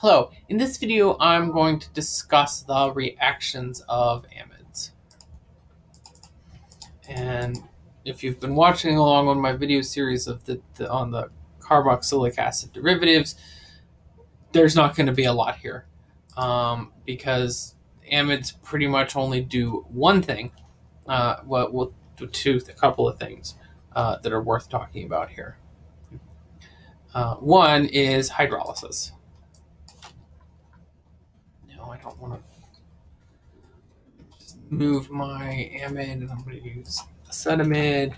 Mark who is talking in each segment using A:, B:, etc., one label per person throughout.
A: Hello, in this video I'm going to discuss the reactions of amides. And if you've been watching along on my video series of the, the on the carboxylic acid derivatives, there's not going to be a lot here um, because amides pretty much only do one thing, uh, well, well, two, a couple of things uh, that are worth talking about here. Uh, one is hydrolysis. I don't want to move my amide and I'm going to use acetamide.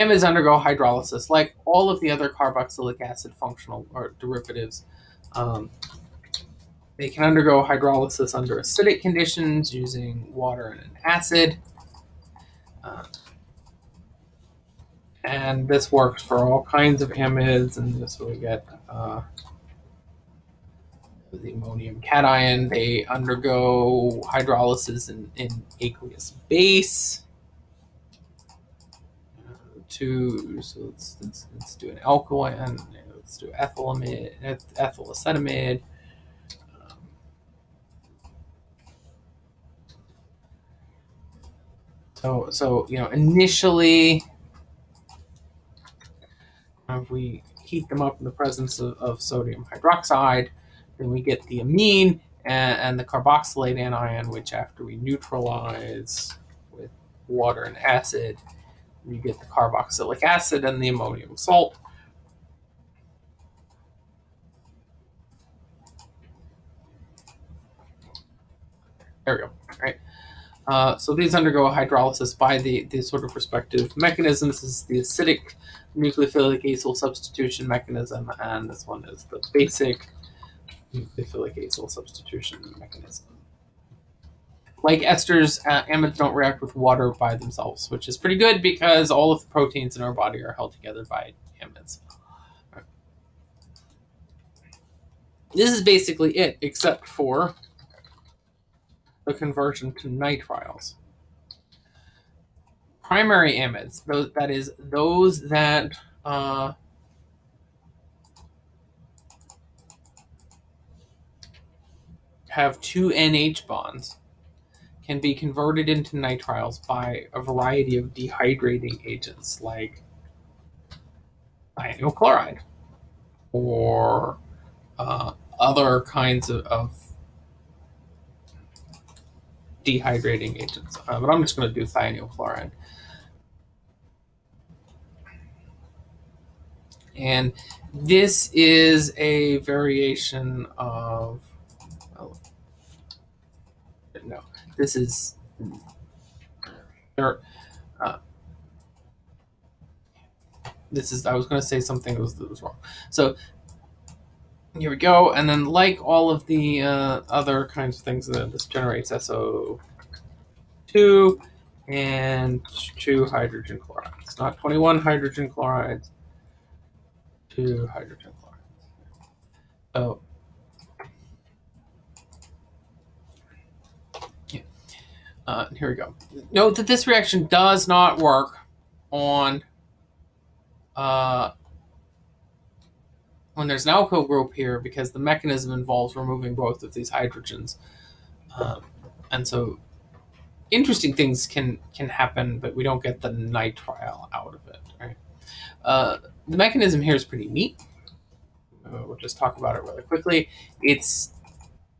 A: Amides undergo hydrolysis like all of the other carboxylic acid functional or derivatives. Um, they can undergo hydrolysis under acidic conditions using water and an acid. Uh, and this works for all kinds of amides, and this we get uh, the ammonium cation. They undergo hydrolysis in, in aqueous base. Uh, to so let's, let's, let's do an alkaline. Let's do ethylamide, ethyl acetamide. Um, so so you know initially, if we heat them up in the presence of, of sodium hydroxide then we get the amine and, and the carboxylate anion, which after we neutralize with water and acid, you get the carboxylic acid and the ammonium salt. There we go. Right. Uh, so these undergo a hydrolysis by the, the sort of respective mechanisms. This is the acidic nucleophilic acyl substitution mechanism, and this one is the basic nucleophilic acyl substitution mechanism. Like esters, uh, amides don't react with water by themselves, which is pretty good because all of the proteins in our body are held together by amides. This is basically it, except for the conversion to nitriles. Primary amides, those, that is, those that uh, have two NH bonds can be converted into nitriles by a variety of dehydrating agents like thionyl chloride or uh, other kinds of, of dehydrating agents. Uh, but I'm just going to do thionyl chloride. And this is a variation of this is there. Uh, this is I was going to say something that was, that was wrong. So here we go, and then like all of the uh, other kinds of things that this generates SO2 and two hydrogen chlorides, not 21 hydrogen chlorides, two hydrogen chlorides. So Uh, here we go. Note that this reaction does not work on uh, when there's an alkyl group here because the mechanism involves removing both of these hydrogens. Um, and so interesting things can can happen, but we don't get the nitrile out of it. Right? Uh, the mechanism here is pretty neat. Uh, we'll just talk about it really quickly. It's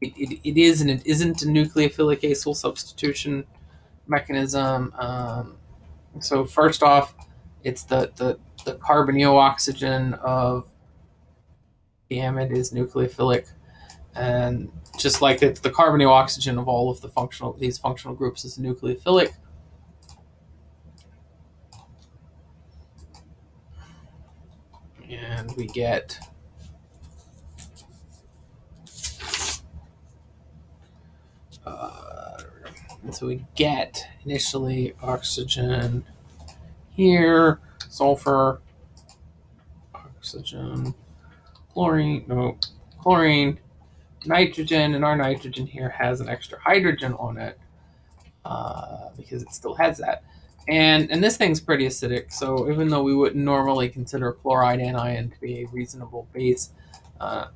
A: it, it, it is and it isn't a nucleophilic acyl substitution mechanism. Um, so first off, it's the, the, the carbonyl oxygen of the amide is nucleophilic. And just like the carbonyl oxygen of all of the functional these functional groups is nucleophilic. And we get And so we get initially oxygen here, sulfur, oxygen, chlorine, no, chlorine, nitrogen, and our nitrogen here has an extra hydrogen on it uh, because it still has that. And, and this thing's pretty acidic, so even though we wouldn't normally consider chloride anion to be a reasonable base, uh,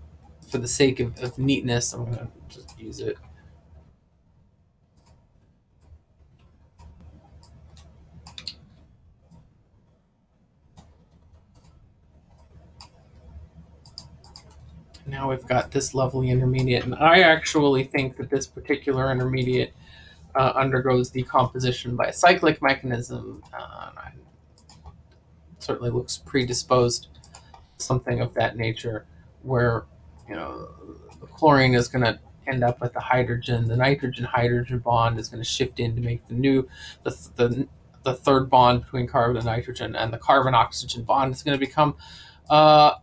A: for the sake of, of neatness, I'm going to just use it. Now we've got this lovely intermediate, and I actually think that this particular intermediate uh, undergoes decomposition by a cyclic mechanism. Uh, certainly looks predisposed something of that nature, where you know the chlorine is going to end up with the hydrogen. The nitrogen hydrogen bond is going to shift in to make the new the, the the third bond between carbon and nitrogen, and the carbon oxygen bond is going to become uh,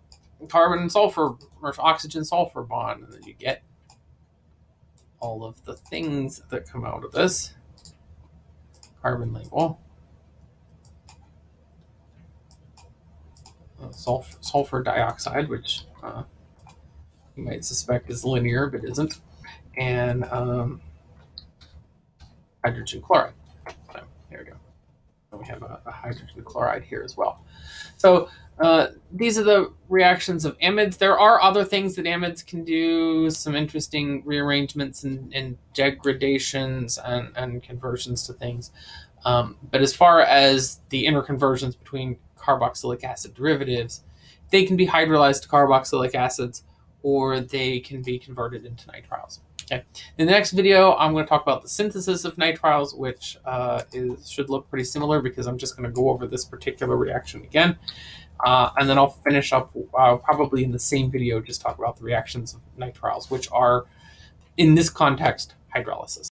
A: carbon and sulfur or oxygen sulfur bond, and then you get all of the things that come out of this carbon label. Uh, sulfur, sulfur dioxide, which uh, you might suspect is linear but isn't, and um, hydrogen chloride. So there we go. And we have a, a hydrogen chloride here as well. So uh, these are the reactions of amides. There are other things that amides can do, some interesting rearrangements and, and degradations and, and, conversions to things. Um, but as far as the interconversions between carboxylic acid derivatives, they can be hydrolyzed to carboxylic acids or they can be converted into nitriles. Okay. In the next video, I'm going to talk about the synthesis of nitriles, which uh, is, should look pretty similar because I'm just going to go over this particular reaction again. Uh, and then I'll finish up uh, probably in the same video, just talk about the reactions of nitriles, which are, in this context, hydrolysis.